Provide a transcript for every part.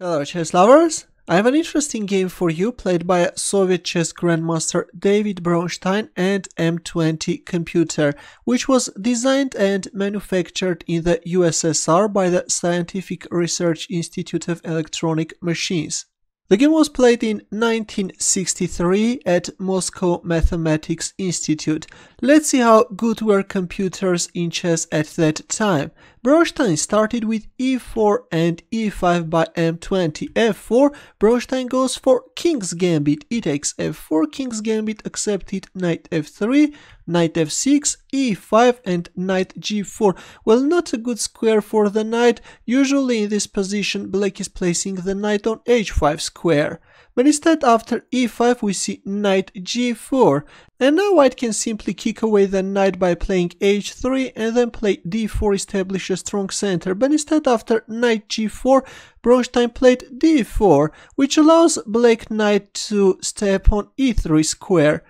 Hello chess lovers! I have an interesting game for you played by Soviet chess grandmaster David Bronstein and M20 computer, which was designed and manufactured in the USSR by the Scientific Research Institute of Electronic Machines. The game was played in 1963 at Moscow Mathematics Institute. Let's see how good were computers in chess at that time. Bronstein started with e4 and e5 by m20. f4, Bronstein goes for king's gambit. e takes f4, king's gambit accepted, knight f3, knight f6, e5 and knight g4. Well, not a good square for the knight. Usually in this position, black is placing the knight on h5 square. But instead after e5 we see knight g4 and now white can simply kick away the knight by playing h3 and then play d4 establish a strong center but instead after knight g4 Bronstein played d4 which allows black knight to step on e3 square.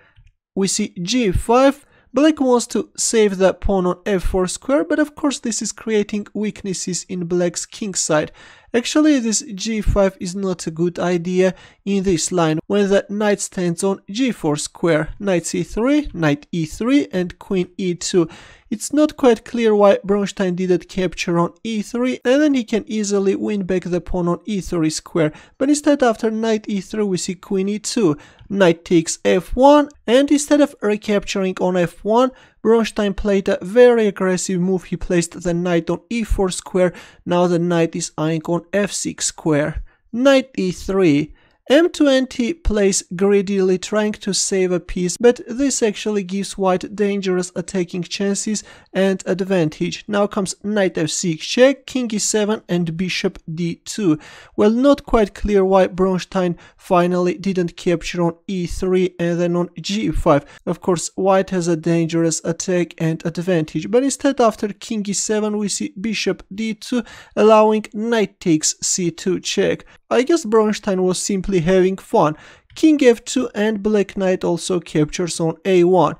We see g5 Black wants to save the pawn on f4 square, but of course this is creating weaknesses in black's king side. Actually, this g5 is not a good idea in this line, when the knight stands on g4 square, knight c3, knight e3 and queen e2. It's not quite clear why Bronstein didn't capture on e3 and then he can easily win back the pawn on e3 square, but instead after knight e3 we see queen e2, knight takes f1 and instead of recapturing on f1, Bronstein played a very aggressive move, he placed the knight on e4 square, now the knight is eyeing on f6 square. Knight e3, M20 plays greedily trying to save a piece, but this actually gives white dangerous attacking chances and advantage. Now comes knight f6 check, king e7 and bishop d2. Well, not quite clear why Bronstein finally didn't capture on e3 and then on g5. Of course, white has a dangerous attack and advantage, but instead after king e7 we see bishop d2 allowing knight takes c2 check. I guess Bronstein was simply having fun. King f2 and Black Knight also captures on a1.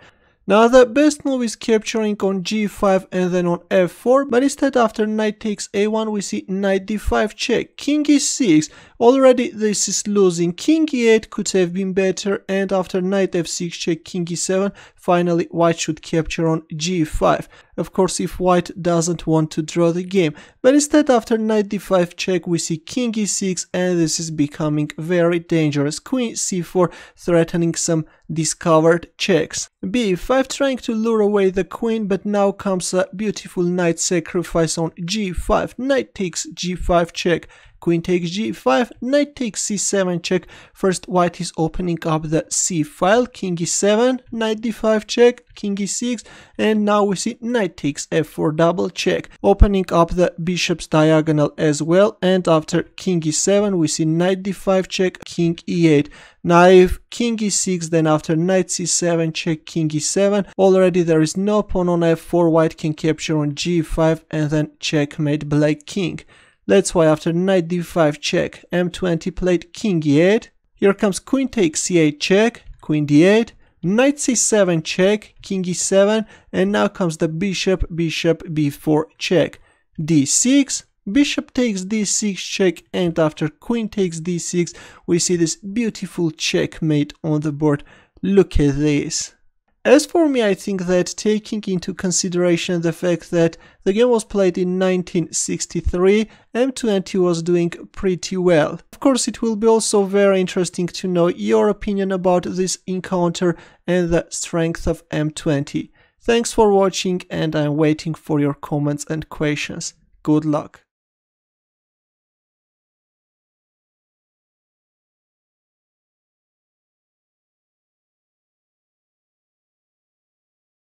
Now the best move is capturing on g5 and then on f4, but instead after knight takes a1 we see knight d5 check, king e6, already this is losing, king e8 could have been better and after knight f6 check, king e7, finally white should capture on g5. Of course if white doesn't want to draw the game, but instead after knight d5 check we see king e6 and this is becoming very dangerous, queen c4 threatening some discovered checks. b5 trying to lure away the queen, but now comes a beautiful knight sacrifice on g5. Knight takes g5 check. Queen takes g5, knight takes c7 check. First white is opening up the c file, king e7, knight d5 check, king e6, and now we see knight takes f4 double check, opening up the bishop's diagonal as well, and after king e7 we see knight d5 check, king e8. Now if king e6, then after knight c7 check, king e7, already there is no pawn on f4, white can capture on g5 and then checkmate black king. That's why after knight d5 check, m20 played king e8. Here comes queen takes c8 check, queen d8, knight c7 check, king e7, and now comes the bishop, bishop b4 check. d6, bishop takes d6 check, and after queen takes d6, we see this beautiful checkmate on the board. Look at this. As for me, I think that taking into consideration the fact that the game was played in 1963, M20 was doing pretty well. Of course, it will be also very interesting to know your opinion about this encounter and the strength of M20. Thanks for watching and I'm waiting for your comments and questions. Good luck.